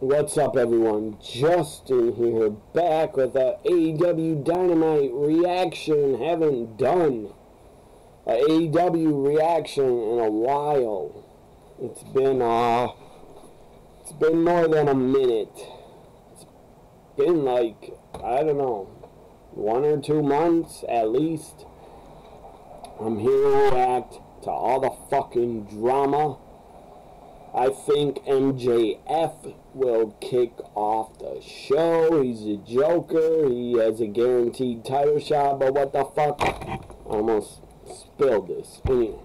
What's up, everyone? Justin here, back with a AEW Dynamite reaction. Haven't done a AEW reaction in a while. It's been uh, it's been more than a minute. It's been like I don't know, one or two months at least. I'm here to react to all the fucking drama. I think MJF will kick off the show. He's a joker. He has a guaranteed title shot. But what the fuck? I almost spilled this. Anyway,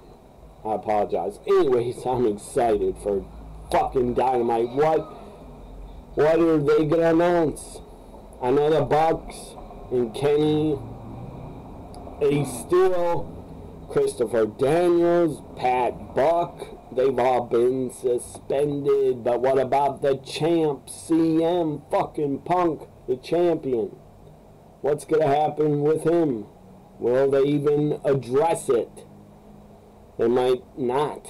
I apologize. Anyways, I'm excited for fucking Dynamite. What? What are they gonna announce? I know the Bucks and Kenny, Ace Steel, Christopher Daniels, Pat Buck. They've all been suspended. But what about the champ, CM fucking Punk, the champion? What's going to happen with him? Will they even address it? They might not.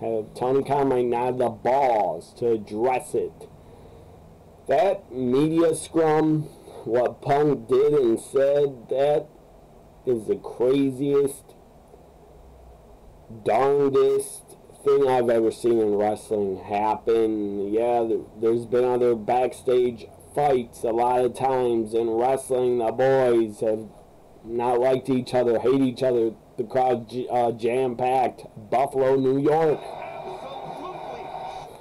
Have, Tony Khan might not have the balls to address it. That media scrum, what Punk did and said, that is the craziest, darndest thing I've ever seen in wrestling happen. Yeah, there's been other backstage fights a lot of times in wrestling. The boys have not liked each other, hate each other. The crowd uh, jam-packed. Buffalo, New York.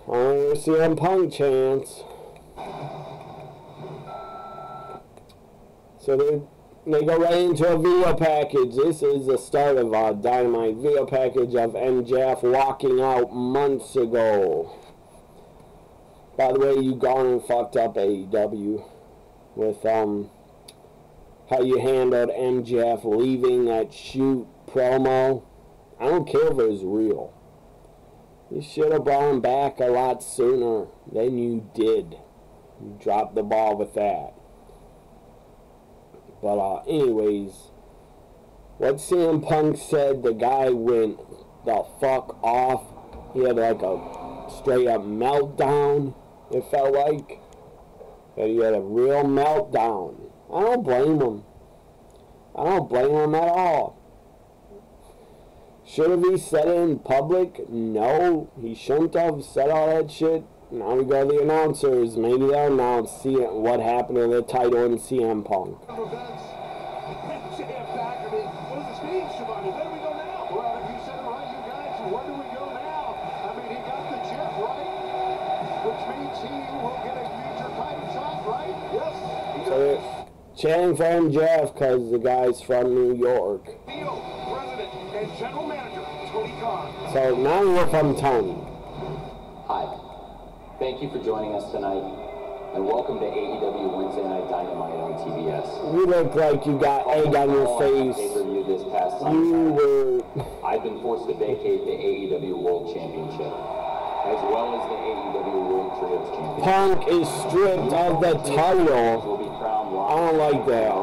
Oh, CM Punk chance. So they they go right into a video package. This is the start of a Dynamite video package of MJF walking out months ago. By the way, you gone and fucked up AEW with um how you handled MJF leaving that shoot promo. I don't care if it was real. You should have brought him back a lot sooner than you did. You dropped the ball with that. But uh, anyways, what CM Punk said, the guy went the fuck off. He had like a straight up meltdown. It felt like that he had a real meltdown. I don't blame him. I don't blame him at all. Should have he said it in public? No, he shouldn't have said all that shit. Now we go to the announcers. Maybe they'll announce see what happened to the title in CM Punk. So chanting for Jeff, because the guy's from New York. So now we're from Tony. Hi. Thank you for joining us tonight, and welcome to AEW Wednesday Night Dynamite on TBS. You look like you got egg on your face. This past you were. I've been forced to vacate the AEW World Championship, as well as the AEW World Trios Championship. Punk is stripped of the title. I don't like that.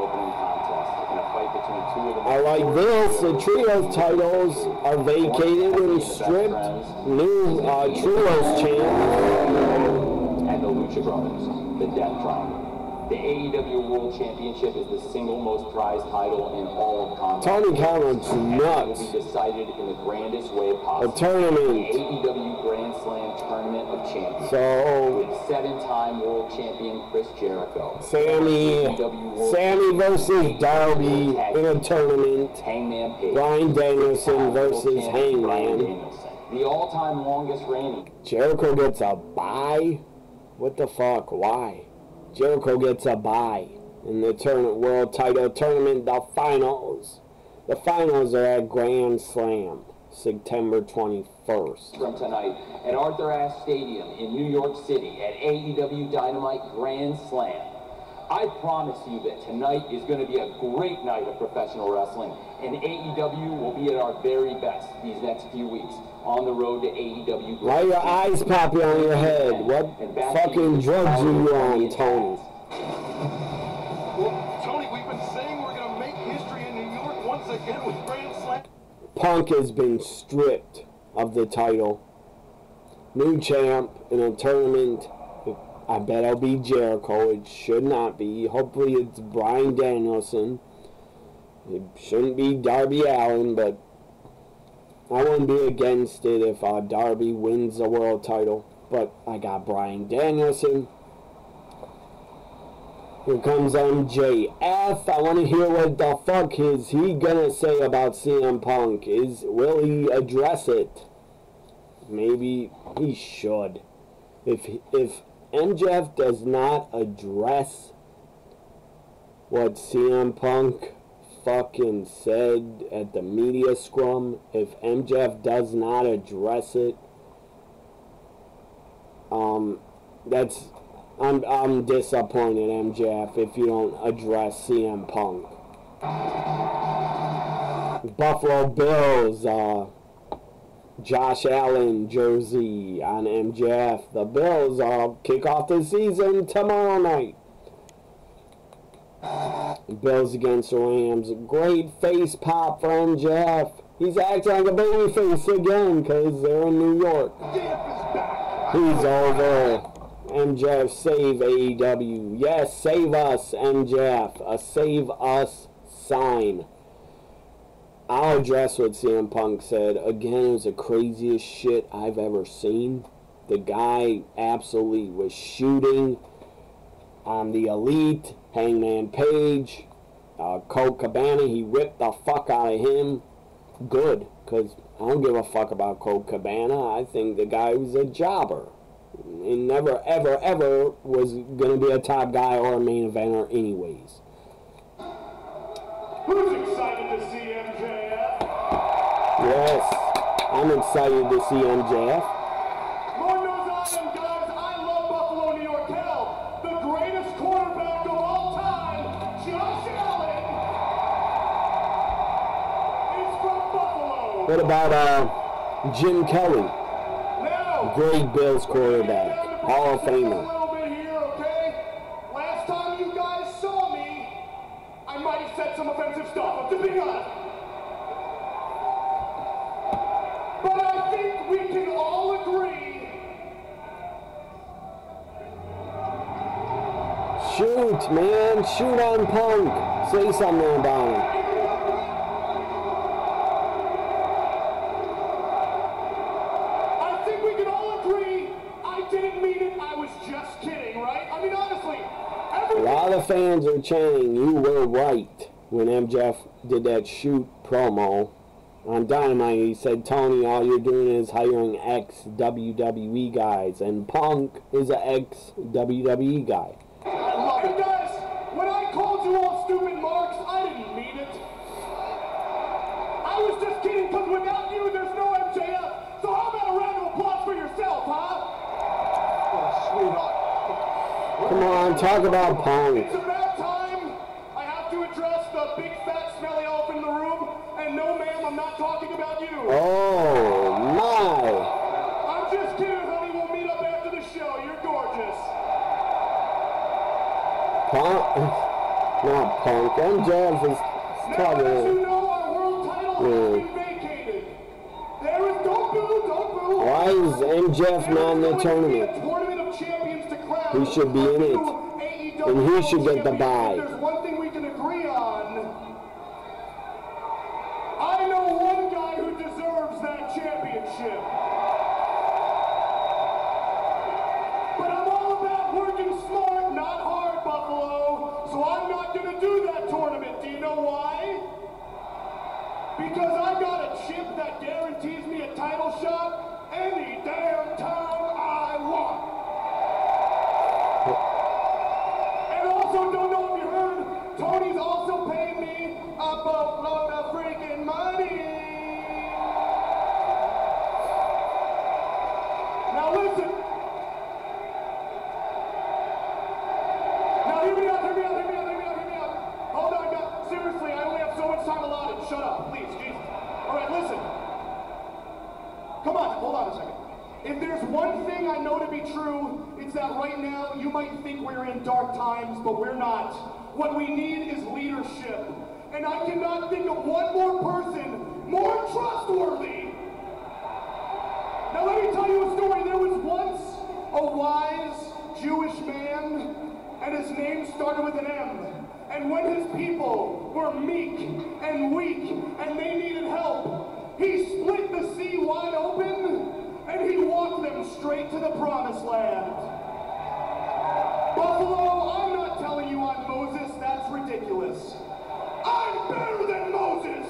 I like this. The trios titles are vacated and stripped. New uh, trios champ. And the Lucha Brothers, the Death Triangle. The AEW World Championship is the single most prized title in all of combat. Tony is nuts. It will be decided in the grandest way possible. A tournament. AEW Grand Slam Tournament of Champions. So seven-time world champion Chris Jericho. Sammy, Sammy versus Darby in a tournament. Hangman Page. Bryan Danielson versus Hangman. The all-time longest reigning. Jericho gets a bye. What the fuck? Why? Jericho gets a bye in the tournament world title tournament, the finals. The finals are at Grand Slam, September 21st. From tonight at Arthur Ashe Stadium in New York City at AEW Dynamite Grand Slam. I promise you that tonight is going to be a great night of professional wrestling, and AEW will be at our very best these next few weeks on the road to AEW. Why are your eyes popping on your head? What fucking drugs are you on, Tony? Punk has been stripped of the title. New champ in a tournament. I bet it'll be Jericho. It should not be. Hopefully it's Bryan Danielson. It shouldn't be Darby Allin, but I wouldn't be against it if uh, Darby wins the world title. But I got Bryan Danielson. Here comes MJF. I want to hear what the fuck is he gonna say about CM Punk. Is will he address it? Maybe he should. If if MJF does not address what CM Punk fucking said at the media scrum, if MJF does not address it, um, that's I'm I'm disappointed, MJF, if you don't address CM Punk. Buffalo Bills, uh, Josh Allen jersey on MJF. The Bills uh, kick off the season tomorrow night. Bills against the Rams. Great face pop for MJF. He's acting like a baby face again because they're in New York. He's over. MJF save AEW. Yes, save us, MJF. A save us sign. I'll address what CM Punk said. Again, it was the craziest shit I've ever seen. The guy absolutely was shooting on the elite, Hangman Page, uh, Colt Cabana. He ripped the fuck out of him. Good, because I don't give a fuck about Colt Cabana. I think the guy was a jobber. He never, ever, ever was going to be a top guy or a main eventer anyways. Who's excited to see MJF? Yes, I'm excited to see MJF. Lord knows I am, guys. I love Buffalo, New York. Hell, the greatest quarterback of all time, Josh Allen, is from Buffalo. What about uh, Jim Kelly? Great Bills quarterback, Hall of Famer. little bit here, okay? Last time you guys saw me, I might have said some offensive stuff. I'm honest. But I think we can all agree Shoot, man, shoot on Punk. Say something about him. I think we can all agree I didn't mean it. I was just kidding, right? I mean, honestly, A everyone. lot of fans are chanting you were right when MJF did that shoot promo on Dynamite. He said, Tony, all you're doing is hiring ex WWE guys, and Punk is an ex WWE guy. I love it. guys, when I called you all stupid marks, I didn't mean it. I was just kidding because without you, there's no MJF. So how about a round of applause for yourself, huh? Oh, sweetheart. Come on, talk about Punk. It's about time I have to address the big fat smelly elephant in the room. And no, ma'am, I'm not talking about you. Oh, my. I'm just kidding, honey. We'll meet up after the show. You're gorgeous. Punk. Not Punk. MJF is Now, as you talking. know, our world title Yeah. has been vacated. There is don't boo, don't boo. Why is MJF not in the There is going to be tournament? a tournament of champions to crown. He should be in it. And he should get the bye. There's one thing we can agree on. I know one guy who deserves that championship. But I'm all about working smart, not hard, Buffalo. So I'm not going to do that tournament. Do you know why? Because I got a chip that guarantees me a title shot any damn time I want. And also, don't know if you heard, Tony's also paying me a boatload of freaking money. Now listen. Now hear me out, hear me out, hear me out, hear me out, hear me out. Hold on, guys. Seriously, I only have so much time allotted. Shut up, please, Jesus. All right, listen. Come on, hold on a second. If there's one thing I know to be true, it's that right now you might think we're in dark times, but we're not. What we need is leadership. And I cannot think of one more person more trustworthy. Now let me tell you a story. There was once a wise Jewish man, and his name started with an M. And when his people were meek and weak and they needed help, he split the sea wide open and he walked them straight to the promised land. Buffalo, I'm not telling you I'm Moses, that's ridiculous. I'm better than Moses!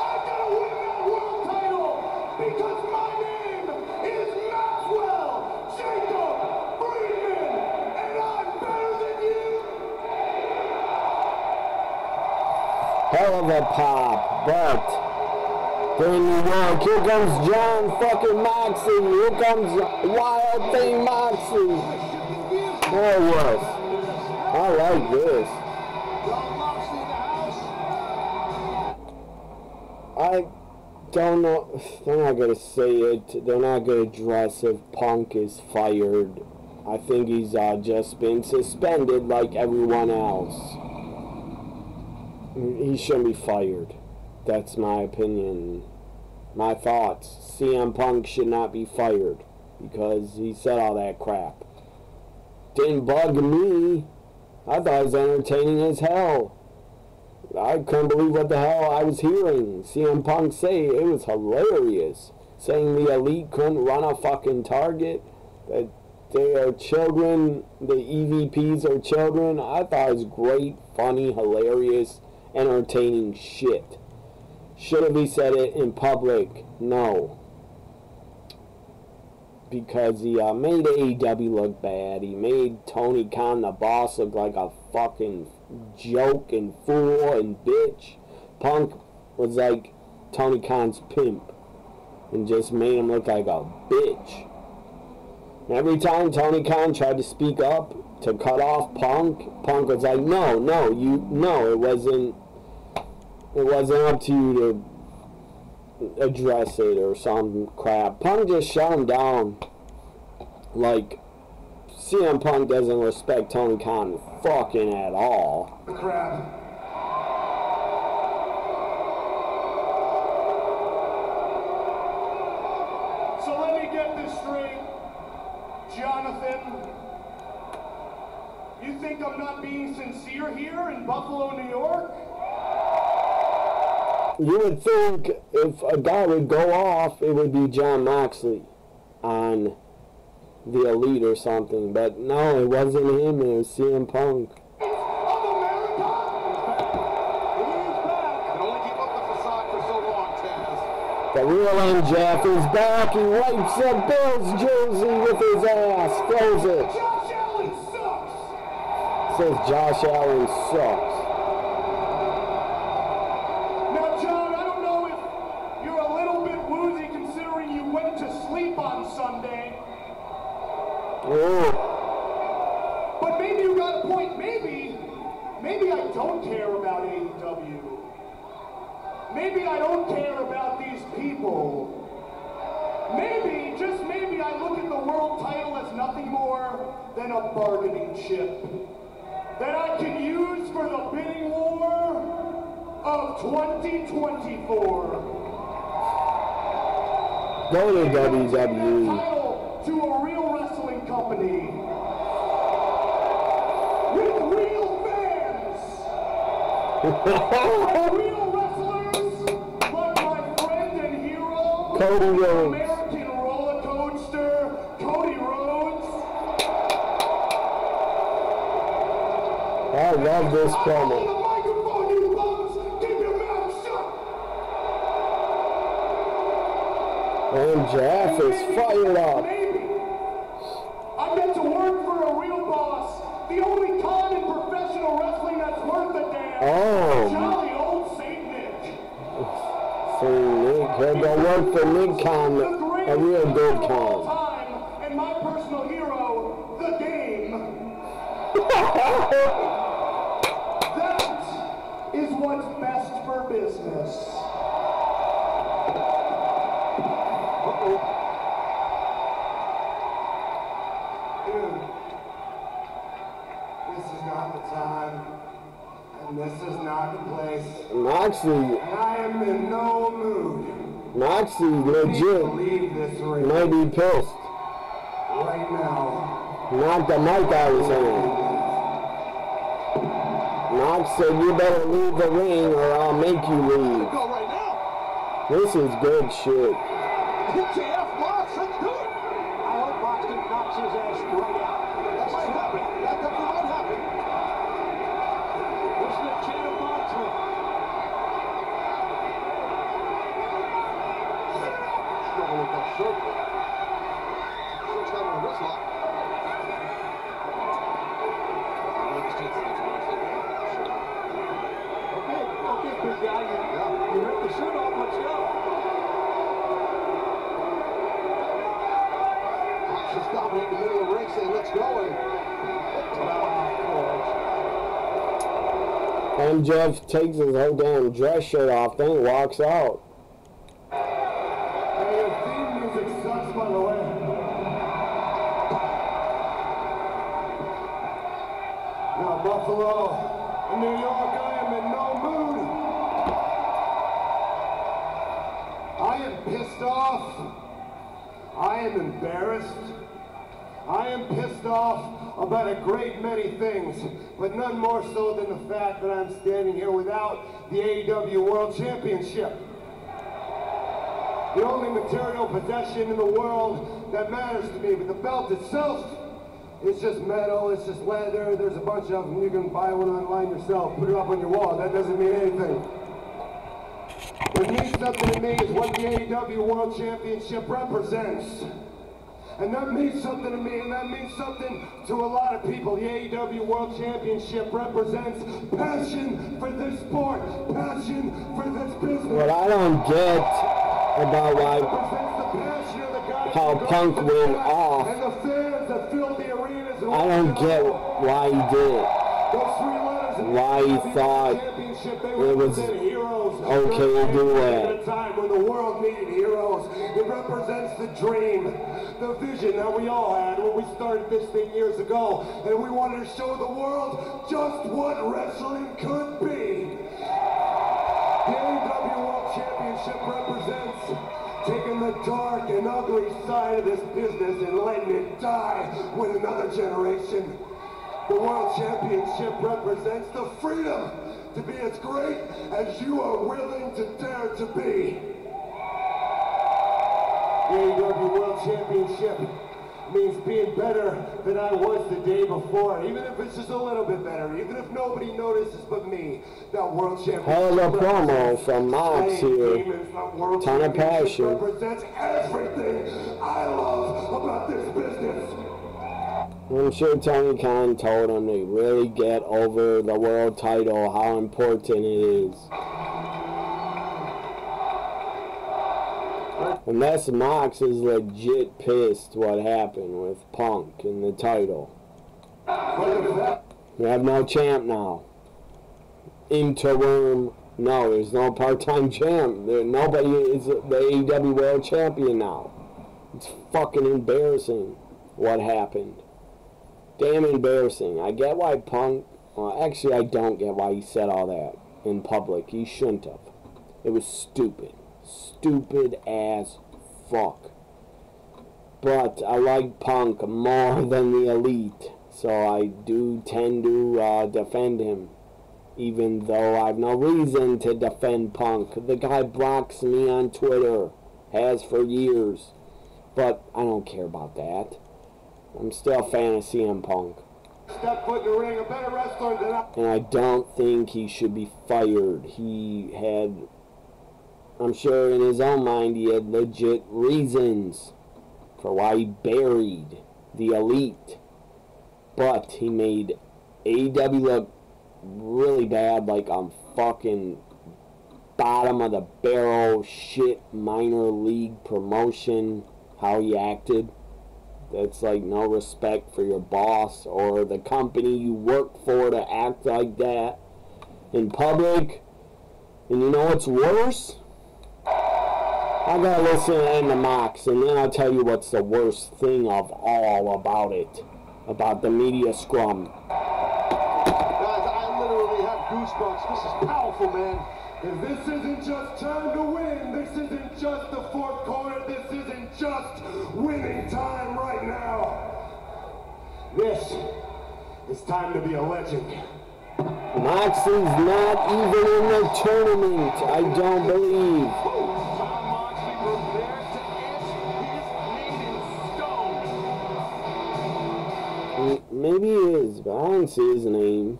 I'm gonna win that world title because my name is Maxwell Jacob Friedman, and I'm better than you! Hell of a pop, but they're in. Here comes Jon fucking Moxley. Here comes Wild Thing Moxley. It was. I like this. I don't know. They're not gonna say it. They're not gonna address if Punk is fired. I think he's uh, just been suspended like everyone else. He shouldn't be fired. That's my opinion. My thoughts. CM Punk should not be fired because he said all that crap. Didn't bug me. I thought it was entertaining as hell. I couldn't believe what the hell I was hearing. CM Punk say it was hilarious. Saying the elite couldn't run a fucking target. That they are children. The EVPs are children. I thought it was great, funny, hilarious, entertaining shit. Should have he said it in public? No. Because he uh, made AEW look bad. He made Tony Khan, the boss, look like a fucking joke and fool and bitch. Punk was like Tony Khan's pimp and just made him look like a bitch. Every time Tony Khan tried to speak up to cut off Punk, Punk was like, no, no, you, no, it wasn't, it wasn't up to you to address it or some crap. Punk just shut him down. Like, CM Punk doesn't respect Tony Khan fucking at all. So let me get this straight. Jonathan, you think I'm not being sincere here in Buffalo, New York? You would think if a guy would go off, it would be Jon Moxley on the Elite or something. But no, it wasn't him, it was CM Punk. Up the real MJF is back. He wipes the Bills jersey with his ass. Throws it. Josh Allen sucks! Says Josh Allen sucks. Now, John, I don't know if you're a little bit woozy considering you went to sleep on Sunday, Oh, but maybe you got a point. Maybe, maybe I don't care about AEW. Maybe I don't care about these people. Maybe, just maybe, I look at the world title as nothing more than a bargaining chip that I can use for the bidding war of 2024. Go to. WWE. to a real wrestling company with real fans, with real wrestlers like my friend and hero, Cody Rhodes. American roller coaster, Cody Rhodes. I love this promo. the microphone, you bums! Keep your mouth shut! MJF is fired up. I get to work for a real boss. The only con in professional wrestling that's worth a damn. Oh. Jolly old Saint Nick. See, Nick, go work for Nick Khan, a real good con. time, and my personal hero, The Game. That is what's best for business. Dude, this is not the time, and this is not the place, Moxley, and I am in no mood. Moxley I need to legit leave this ring might be pissed. right now. Knocked the mic I was on. hand. Knox said, you better leave the ring or I'll make you leave. Go right now. This is good shit. MJF Mox, let's do it. I hope Moxton knocks his ass right out. That might happen. That, that might happen. Listen to Chad Moxley. Struggle with that shirt. Shirt's not on his lock. Okay, okay, big guy. You, you ripped the shirt off. Let's go. Mox is dominating the middle of the ring, saying, let's go. MJF takes his whole damn dress shirt off, then walks out. Hey, your theme music sucks, by the way. Now, Buffalo, in New York, I am in no mood. I am pissed off. I am embarrassed. I am pissed off about a great many things, but none more so than the fact that I'm standing here without the AEW World Championship. The only material possession in the world that matters to me, but the belt itself is just metal, it's just leather, there's a bunch of them, you can buy one online yourself, put it up on your wall, that doesn't mean anything. What means something to me is what the AEW World Championship represents. And that means something to me, and that means something to a lot of people. The AEW World Championship represents passion for this sport, passion for this business. What I don't get about why how Punk went off. I don't get why he did why he thought it was heroes. okay to do that. Time when the world needed heroes, it represents the dream, the vision that we all had when we started this thing years ago, and we wanted to show the world just what wrestling could be. The AEW World Championship represents taking the dark and ugly side of this business and letting it die with another generation. The World Championship represents the freedom to be as great as you are willing to dare to be. The AEW World Championship means being better than I was the day before, even if it's just a little bit better, even if nobody notices but me. That World Championship. Hell of a promo from Mox here. Ton of passion. represents everything I love about this business. I'm sure Tony Khan told him to really get over the world title, how important it is. Unless Mox is legit pissed what happened with Punk in the title. We have no champ now. Interim, no, there's no part-time champ. There, nobody is the AEW World Champion now. It's fucking embarrassing what happened. Damn embarrassing. I get why Punk. Well, actually, I don't get why he said all that in public. He shouldn't have. It was stupid. Stupid as fuck. But I like Punk more than the Elite, so I do tend to uh, defend him. Even though I've no reason to defend Punk. The guy blocks me on Twitter. Has for years. But I don't care about that. I'm still a fan of CM Punk. Step foot in the ring, a better wrestler than I. And I don't think he should be fired. He had, I'm sure in his own mind, he had legit reasons for why he buried the elite. But he made AEW look really bad, like I'm fucking bottom of the barrel shit minor league promotion, how he acted. That's like no respect for your boss or the company you work for to act like that in public. And you know what's worse? I gotta listen to End of Mox, and then I'll tell you what's the worst thing of all about it. About the media scrum. Guys, I literally have goosebumps. This is powerful, man. And this isn't just time to win. This isn't just the fourth quarter. This isn't just winning time right now. This is time to be a legend. Moxley's not even in the tournament, I don't believe. Maybe he is, but I don't see his name.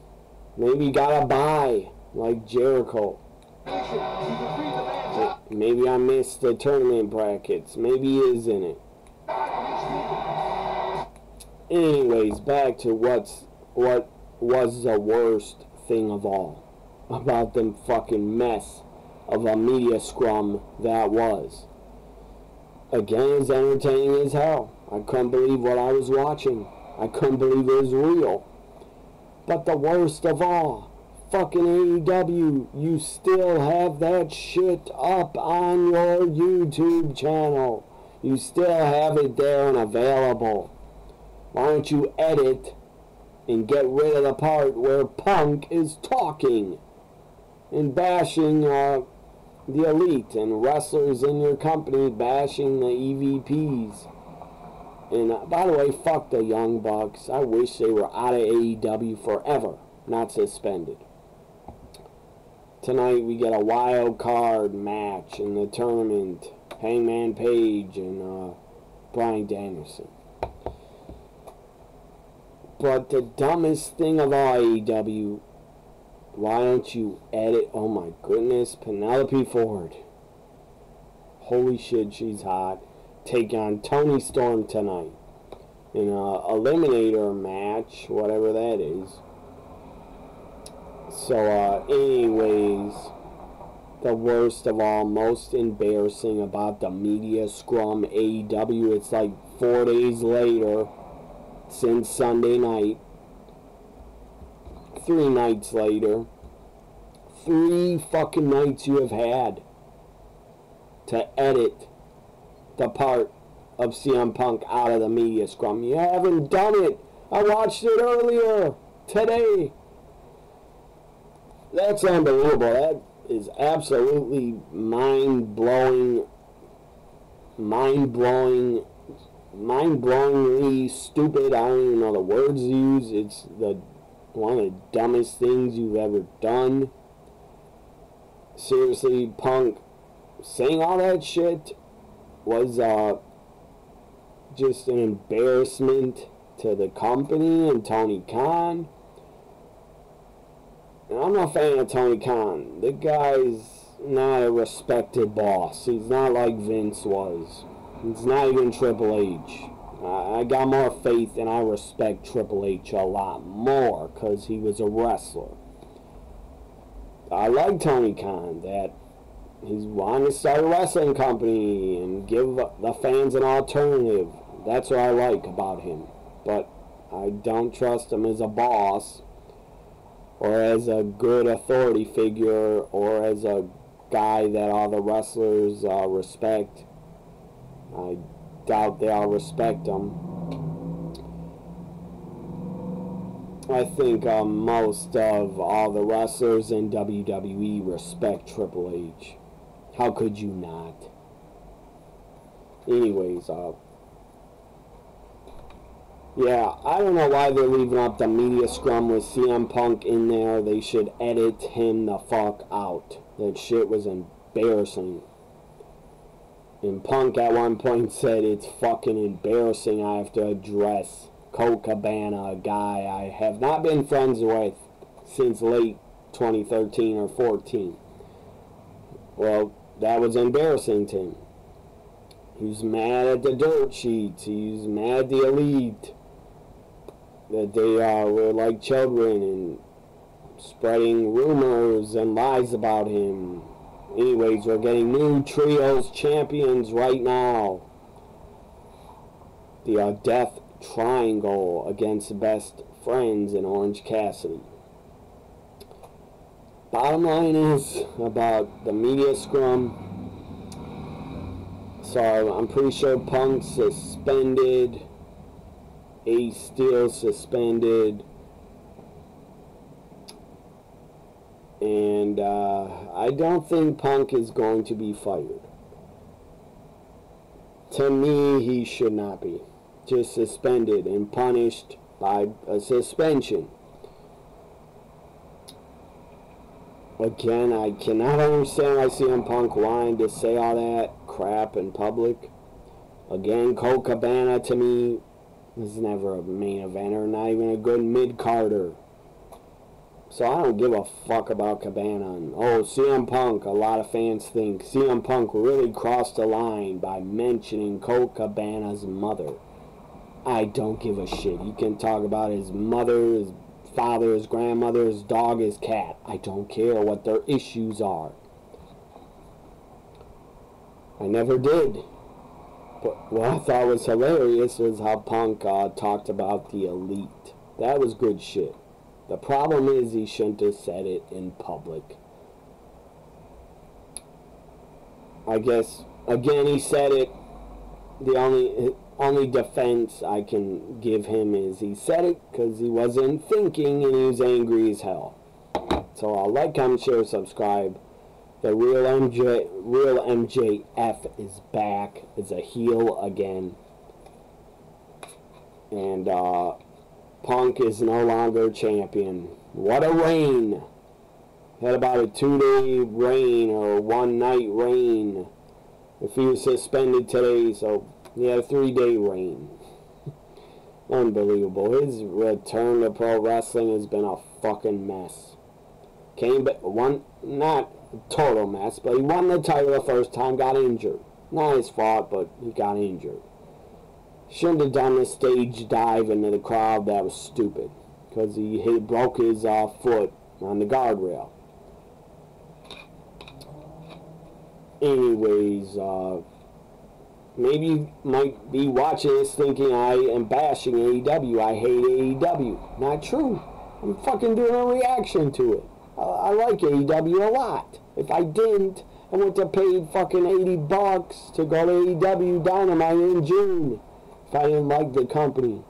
Maybe he got a bye, like Jericho. Maybe I missed the tournament brackets. Maybe he is in it. Anyways, back to what's what was the worst thing of all about them fucking mess of a media scrum that was. Again, it's entertaining as hell. I couldn't believe what I was watching. I couldn't believe it was real. But the worst of all, fucking AEW, you still have that shit up on your YouTube channel. You still have it there and available. Why don't you edit and get rid of the part where Punk is talking and bashing uh, the elite and wrestlers in your company bashing the EVPs? And uh, by the way, fuck the Young Bucks. I wish they were out of AEW forever, not suspended. Tonight we get a wild card match in the tournament. Hangman Page and uh, Bryan Danielson. But the dumbest thing of all AEW, why don't you edit? Oh my goodness, Penelope Ford. Holy shit, she's hot. Take on Toni Storm tonight in a eliminator match, whatever that is. So, uh, anyways, the worst of all, most embarrassing about the media scrum AEW, it's like four days later since Sunday night, three nights later, three fucking nights you have had to edit the part of CM Punk out of the media scrum. You haven't done it. I watched it earlier today. That's unbelievable. That is absolutely mind blowing, mind blowing, mind blowingly stupid. I don't even know the words to use. It's the one of the dumbest things you've ever done. Seriously, Punk saying all that shit was uh, just an embarrassment to the company and Tony Khan. And I'm not a fan of Tony Khan. The guy's not a respected boss. He's not like Vince was. He's not even Triple H. I got more faith and I respect Triple H a lot more because he was a wrestler. I like Tony Khan that he's wanting to start a wrestling company and give the fans an alternative. That's what I like about him. But I don't trust him as a boss or as a good authority figure or as a guy that all the wrestlers uh, respect. I doubt they all respect him. I think uh, most of all the wrestlers in WWE respect Triple H. How could you not? Anyways, uh, yeah, I don't know why they're leaving up the media scrum with CM Punk in there. They should edit him the fuck out. That shit was embarrassing. And Punk at one point said it's fucking embarrassing I have to address Colt Cabana, a guy I have not been friends with since late 2013 or 14. Well, that was embarrassing to him. He was mad at the dirt sheets. He was mad at the elite. That they uh, were like children and spreading rumors and lies about him. Anyways, we're getting new trios champions right now. The uh, Death Triangle against Best Friends in Orange Cassidy. Bottom line is about the media scrum. So I'm pretty sure Punk's suspended. Ace Steel suspended. And uh, I don't think Punk is going to be fired. To me, he should not be. Just suspended and punished by a suspension. Again, I cannot understand why CM Punk wanted to say all that crap in public. Again, Colt Cabana to me is never a main eventer, not even a good mid carder. So I don't give a fuck about Cabana. And, oh, CM Punk, a lot of fans think CM Punk really crossed the line by mentioning Colt Cabana's mother. I don't give a shit. He can talk about his mother, his father, his grandmother, his dog, his cat. I don't care what their issues are. I never did. But what I thought was hilarious was how Punk uh, talked about the elite. That was good shit. The problem is he shouldn't have said it in public. I guess, again, he said it. The only only defense I can give him is he said it because he wasn't thinking and he was angry as hell. So I'll like, comment, share, subscribe. The real MJ, real MJF is back. Is a heel again, and uh, Punk is no longer champion. What a reign! Had about a two-day reign or one-night reign. If he was suspended today, so he had a three-day reign. Unbelievable. His return to pro wrestling has been a fucking mess. Came back, one, not total mess, but he won the title the first time, got injured. Not his fault, but he got injured. Shouldn't have done the stage dive into the crowd. That was stupid. Because he broke his uh, foot on the guardrail. Anyways, uh, maybe might be watching this thinking I am bashing AEW. I hate AEW. Not true. I'm fucking doing a reaction to it. I, I like AEW a lot. If I didn't, I would have paid fucking 80 bucks to go to AEW Dynamite in June if I didn't like the company.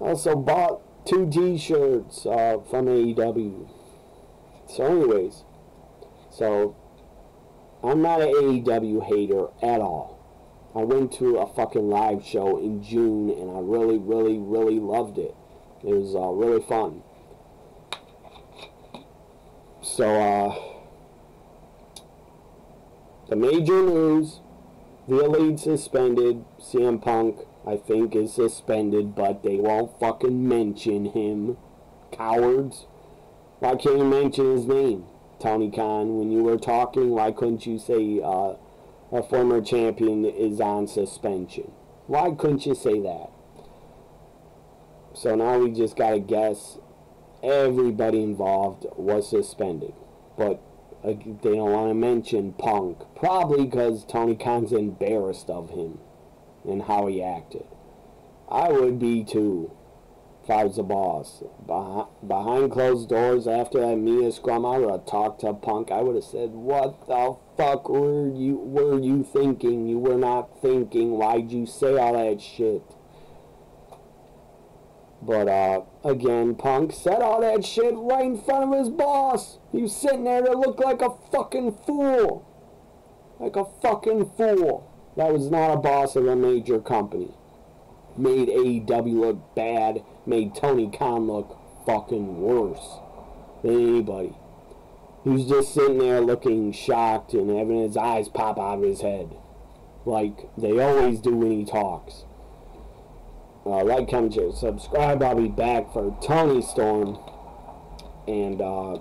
Also bought two t-shirts uh, from AEW. So anyways, so I'm not an AEW hater at all. I went to a fucking live show in June and I really, really, really loved it. It was uh, really fun. So, uh, the major news, the Elite suspended, CM Punk, I think, is suspended, but they won't fucking mention him. Cowards. Why can't you mention his name? Tony Khan, when you were talking, why couldn't you say uh, a former champion is on suspension? Why couldn't you say that? So now we just gotta guess everybody involved was suspended. But uh, they don't want to mention Punk. Probably because Tony Khan's embarrassed of him and how he acted. I would be too I the boss. Behind closed doors after that Mia scrum, I would have talked to Punk. I would have said, what the fuck were you, were you thinking? You were not thinking. Why'd you say all that shit? But, uh, again, Punk said all that shit right in front of his boss. He was sitting there to look like a fucking fool. Like a fucking fool. That was not a boss of a major company. Made AEW look bad. Made Tony Khan look fucking worse than anybody. He was just sitting there looking shocked and having his eyes pop out of his head. Like they always do when he talks. Uh, like, comment, share, subscribe. I'll be back for Toni Storm and uh,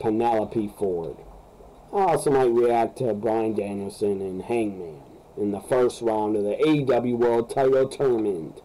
Penelope Ford. I also might react to Bryan Danielson and Hangman in the first round of the AEW World Title Tournament.